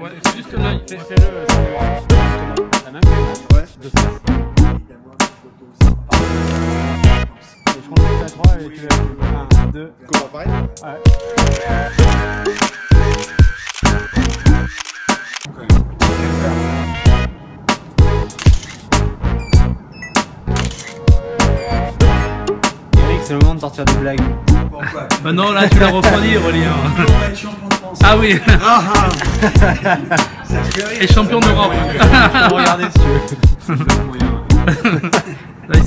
Ouais, juste l'œil. Fais- Fais-le. c'est- La même. Ouais. De face. Et je compte jusqu'à 3 et tu lèves. 1, 2. Comment pareil Ouais. Eric, c'est le moment de sortir des blagues. Bah non, là, tu l'as refroidi, Aurélien. Ah oui, et champion d'Europe. Regardez si tu veux. Là, il